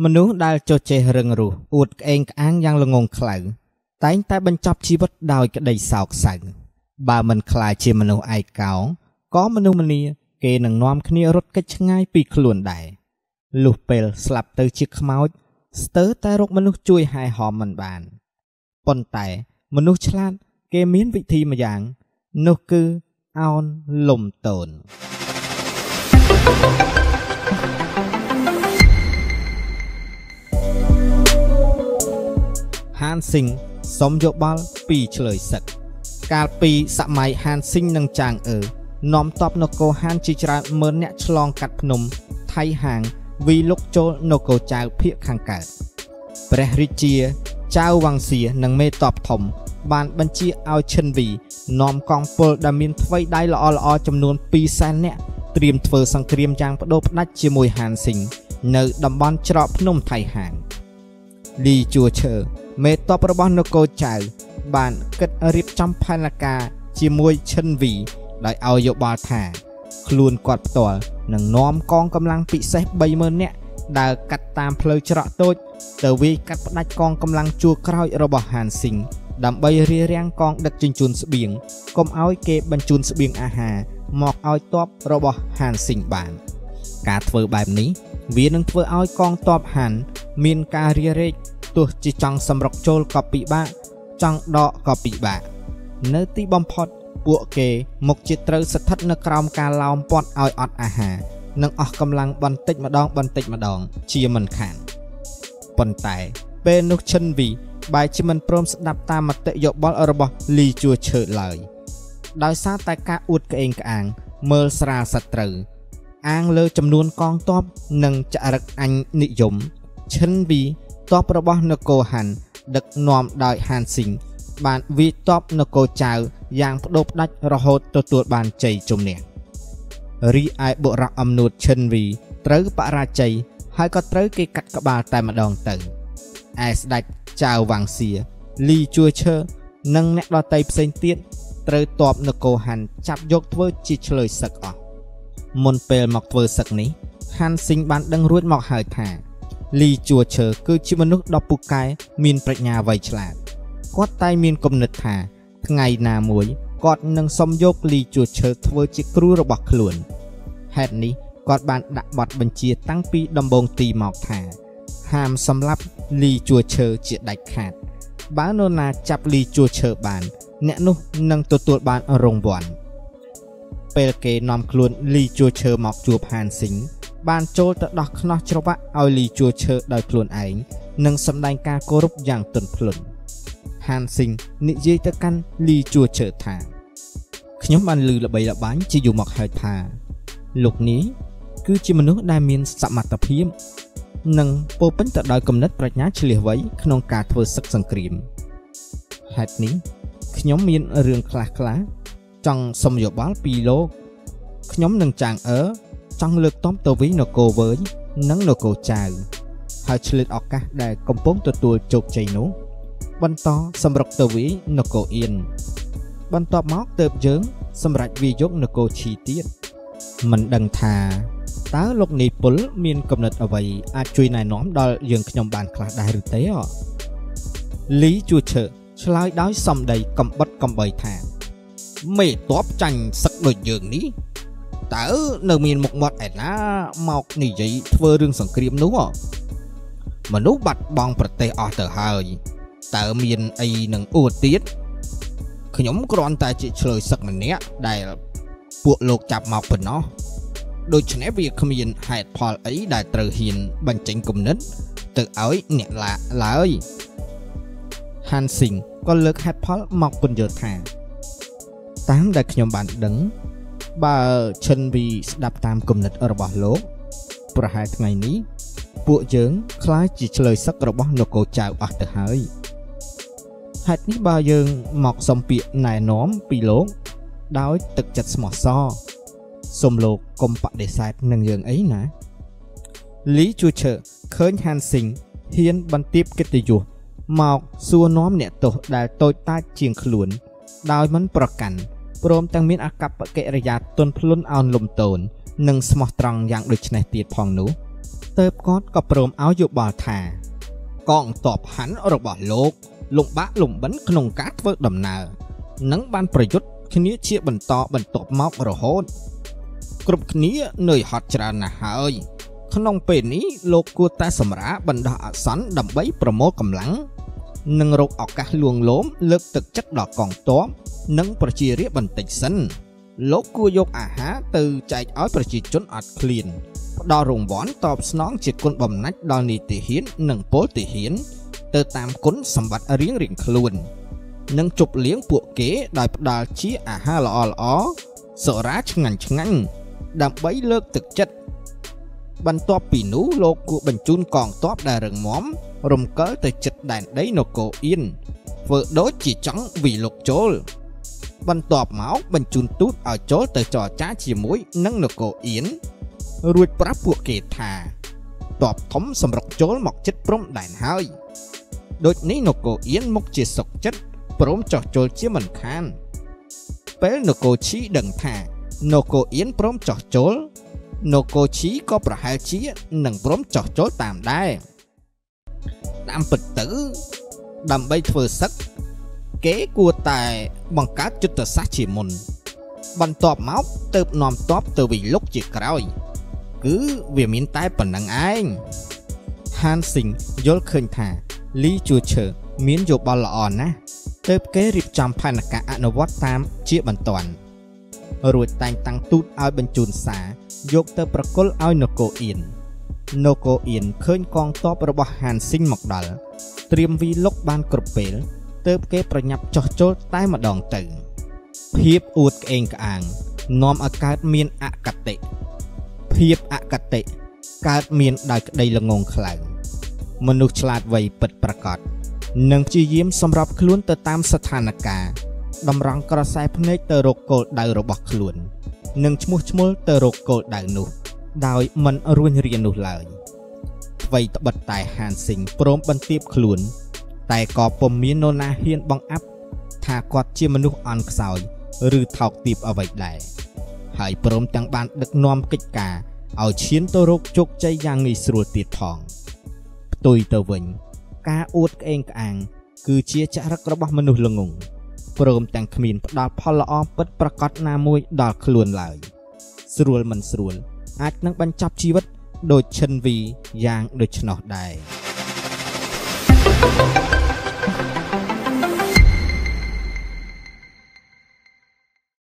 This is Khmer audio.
មនុស្សដែលចុះចេះរឹងរូសអួតក្អេងក្អាងយ៉ាងល្ងងខ្លៅតែងតែបញ្ចប់ជីវិតដោយក្តីសោកសៅបើមិនខ្លាចជាមនុស្សឯកោក៏មនុស្សម្នាគេនឹងនាំគ្នារត់គេចឆ្ងាយពីខ្លួនដែរលុះពេលស្លាប់ទៅជាខ្មោចស្ទើរតែរកមនុស្សជួយហែហមមិនបានប៉ុន្តែមនុស្សឆ្លាតគេមានវិធីមួយយ៉ាង នោះគឺអោនលំតូន thank you ហានស៊ីងសុំយោបល់ពីឆ្លើយសឹកកាលពីសម័យហានស៊ីងនិងចាងអឺនាំតបនគរហានជាច្រើនម៉ឺនអ្នកឆ្លងកាត់ភ្នំថៃហាងវីលុកចូលនគរចៅភៀកខាងកើតព្រះរាជាចៅវង្សៀនិងមេតបធំ បានបញ្ជាឲ្យឈិនវីនាំកងពលដែលមានថ្វីដៃល្អល្អចំនួន2សែននាក់ត្រៀមធ្វើសង្គ្រាមយ៉ាងបដូរផ្ដាច់ជាមួយហានស៊ីងនៅតំបន់ច្រកភ្នំថៃហាងលីជួឈើ មេតបរបស់នគរចៅ បានគិតរៀបចំផែនការជាមួយឈិនវី ដោយឲ្យយោបល់ថា ខ្លួនគាត់ផ្ទាល់នឹងនាំកងកម្លាំងពិសេស30000នាក់ដើរកាត់តាមផ្លូវច្រកតូចទៅវាយកាត់ផ្ដាច់កងកម្លាំងជួរក្រោយរបស់ហានស៊ីងដើម្បីរារាំងកងដឹកជញ្ជូនស្បៀងកុំឲ្យគេបញ្ជូនស្បៀងអាហារមកឲ្យតបរបស់ហានស៊ីងបាន ការធ្វើបែបនេះ វានឹងធ្វើឲ្យកងតបហាន មានការរារែក ទោះជាចង់សម្រុកចូលក៏ពិបាកចង់ដកក៏ពិបាកនៅទីបំផុតពួកគេមកជាត្រូវស្ថិតនៅក្រោមការឡោមព័ទ្ធឲ្យអត់អាហារនិងអស់កម្លាំងបន្តិចម្ដងបន្តិចម្ដង ជាមិនខានប៉ុន្តែពេលនោះឈិនវីបែរជាមិនព្រមស្ដាប់តាមមតិយោបល់របស់លីជួឈើឡើយដោយសារតែការអួតក្អេងក្អាង មើលស្រាលសត្រូវអាងលើចំនួនកងទ័ពនិងចរិតអញនិយមឈិនវី ទ័ពរបស់នគរហាន់ដឹកនាំដោយហានស៊ីងបានវាយទ័ពនគរចៅយ៉ាងបដូរផ្ដាច់រហូតទទួលបានជ័យជំនះរីឯបុរសអំនួតឈិនវីត្រូវបរាជ័យហើយក៏ត្រូវគេកាត់ក្បាលតែម្ដងទៅឯស្ដេចចៅវ៉ាងសៀលីជួឈើនិងអ្នកដតីផ្សេងទៀតត្រូវតបនគរហាន់ចាប់យកធ្វើជាឆ្លើយសឹកអស់មុនពេលមកធ្វើសឹកនេះហាន់ស៊ីងបានដឹងរួចមកហើយថា លីជួឈើគឺជាមនុស្សដ៏ពូកែមានប្រាជ្ញាវៃឆ្លាតគាត់តែមានគំនិតថា ថ្ងៃណាមួយគាត់នឹងសុំយកលីជួឈើធ្វើជាគ្រូរបស់ខ្លួនហេតុនេះគាត់បានដាក់បទបញ្ជាតាំងពីដំបូងទីមកថា ហាមសម្លាប់លីជួឈើជាដាច់ខាត បើនរណាចាប់លីជួឈើបាន អ្នកនោះនឹងទទួលបានរង្វាន់ពេលគេនាំខ្លួនលីជួឈើមកជួបហានស៊ីង បានចូលទៅដោះខ្នោះច្រវាក់ឲ្យលីជួឈើដោយខ្លួនឯងនិងសម្ដែងការគោរពយ៉ាងទន់ភ្លន់ហានស៊ីងនិយាយទៅកាន់លីជួឈើថាខ្ញុំបានឮល្បីល្បាញជាយូរមកហើយថា លោកនេះគឺជាមនុស្សដែលមានសមត្ថភាពនិងពោពេញទៅដោយគំនិតប្រាជ្ញាឆ្លៀសវៃក្នុងការធ្វើសឹកសង្គ្រាមហេតុនេះខ្ញុំមានរឿងខ្លះខ្លះចង់សុំយោបល់ពីលោកខ្ញុំនឹងចាងអឺ ចង់លើកតបទៅវិញនគរវើយនិងនគរចៅហើយឆ្លៀតឱកាសដែលកំពុងទទួលជោគជ័យនោះ បន្តសម្រុកទៅវិញនគរអៀនបន្ទាប់មកទៅយើង សម្រាប់វាយកនគរឈីទៀតមិនដឹងថាតើលោកនីពុលមានកំណត់អ្វីអាចជួយណែនាំដល់យើងខ្ញុំបានខ្លះដែរឬទេអលីជួឈើឆ្លើយដោយសំដីកំបិតកំបីថាមេតបចាញ់សឹកដូចយើងនេះ តើនៅមានមុខមាត់ឯណាមកនិយាយធ្វើរឿងសង្គ្រាមនោះមនុស្សបាត់បង់ប្រទេសអស់ទៅហើយតើមានអីនឹងអួតទៀតខ្ញុំគ្រាន់តែជាឆ្លើយសឹកម្នាក់ដែលពួកលោកចាប់មកប៉ុណ្ណោះដូច្នេះវាគ្មានហេតុផលអីដែលត្រូវហ៊ានបញ្ចេញគំនិតទៅឲ្យអ្នកឡាឡើយហានស៊ីងក៏លើកហេតុផលមកពន្យល់ថាតាមដែលខ្ញុំបានដឹង បើឈិនវីស្ដាប់តាមគំនិតរបស់លោក ប្រហែលថ្ងៃនេះ ពួកយើងខ្លាចជាឆ្លើយសឹករបស់នគរចៅអស់ទៅហើយហេតុនេះបើយើងមកសំពាកណែនាំពីលោកដោយទឹកចិត្តស្មោះសរសូមលោកកុំបដិសេធនឹងយើងអីណាលីជួឈើឃើញហានស៊ីងហ៊ានបន្ទាបកិត្តិយសមកសួរនាំអ្នកទោសដែលតូចតាចជាងខ្លួន ដោយមិនប្រកាន់ ព្រមទាំងមានអកប្បកិរិយាទន់ភ្លន់អោនលំទោននិងស្មោះត្រង់យ៉ាងដូចនេះទៀតផងនោះទើបគាត់ក៏ព្រមឲ្យយោបល់ថា កងតបហាន់របស់លោក លំបាកលំបិនក្នុងការធ្វើដំណើរនិងបានប្រយុទ្ធគ្នាជាបន្តបន្ទាប់មករហូត គ្រប់គ្នានឿយហត់ច្រើនណាស់ហើយក្នុងពេលនេះលោកគួរតែសម្រាបណ្ដោះអាសន្នដើម្បីប្រមូលកម្លាំងនិងរកឱកាសលួងលោមលើកទឹកចិត្តដល់កងទ័ព និងប្រជារាស្ត្របន្តិចសិនលោកគួរយកអាហារទៅចែកឲ្យប្រជាជនអត់ឃ្លានផ្ដល់រង្វាន់តបស្នងជាគុណបំណាច់ដល់នីតិហ៊ាន និងពលទាហាន ទៅតាមគុណសម្បត្តិរៀងរៀងខ្លួននិងជប់លៀងពួកគេដោយផ្ដល់ជាអាហារល្អល្អសុរាឆ្ងាញ់ឆ្ងាញ់ដើម្បីលើកទឹកចិត្តបន្ទាប់ពីនោះលោកគួរបញ្ជូនកងទ័ពដែលរឹងមាំរំកិលទៅជិតដែនដីនគរអៀនធ្វើដូចជាចង់វិលុកចូល បន្ទាប់មកបញ្ជូនទូតឲ្យចូលទៅចរចាជាមួយនឹងនគរអៀនរួចប្រាប់ពួកគេថាតបធំសម្រុកចូលមកចិត្តព្រំដែនហើយដូចនេះនគរអៀនមកជាសុកចិត្តព្រមចោះចូលជាមិនខានពេលនគរឈីដឹងថានគរអៀនព្រមចោះចូលនគរឈីក៏ប្រហែលជានឹងព្រមចោះចូលតាមដែរតាមពិតទៅដើម្បីធ្វើសឹក គេគួរតែបង្កើតយុទ្ធសាស្ត្រជាមុន បន្ទាប់មកទៅនាំតបទៅវិលុកជាក្រោយ គឺវាមានតែប៉ុណ្្នឹងឯងហានស៊ីងយល់ឃើញថាលីជួឈើមានយោបល់ល្អណាស់ទើបគេរៀបចំផែនការអនុវត្តតាមជាបន្ទាន់រួចតែងតាំងទូតឲ្យបញ្ជូនសារយកទៅប្រគល់ឲ្យនគរអៀននគរអៀនឃើញកងទ័ពរបស់ហានស៊ីងមកដល់ត្រៀមវីលុកបានគ្រប់ពេល ទើបគេប្រញាប់ចោះចូលតែម្ដងទៅភាពអួតក្អេងក្អាងនាំឲ្យកើតមានអកតេភាពអកតេកើតមានដោយក្តីល្ងងខ្លៅមនុស្សឆ្លាតវៃពិតប្រាកដនិងព្យាយាមសម្របខ្លួនទៅតាមស្ថានភាពតម្រង់ក្រសែភ្នែកទៅរកគោលដៅរបស់ខ្លួននិងឈ្មោះឈ្មោះទៅរកគោលដៅនោះ ដោយមិនរួញរាននោះឡើយអ្វីត្បិតតែហានស៊ីងព្រមបន្ទាបខ្លួន តែក៏ពុំមាននរណាហ៊ានបង្អាប់ថាគាត់ជាមនុស្សអន់ខ្សោយឬថោកទាបអ្វីដែរហើយព្រមទាំងបានដឹកនាំកិច្ចការឲ្យឈានទៅរកជោគជ័យយ៉ាងងាយស្រួលទៀតផងផ្ទុយទៅវិញ ការអួតក្អេងក្អាង គឺជាចរិតរបស់មនុស្សល្ងងព្រមទាំងគ្មានផ្ដល់ផលល្អពិតប្រាកដណាមួយដល់ខ្លួនឡើយស្រួលមិនស្រួល អាចនឹងបញ្ចប់ជីវិតដូចឈិនវីយ៉ាងដូច្នោះដែរ thank you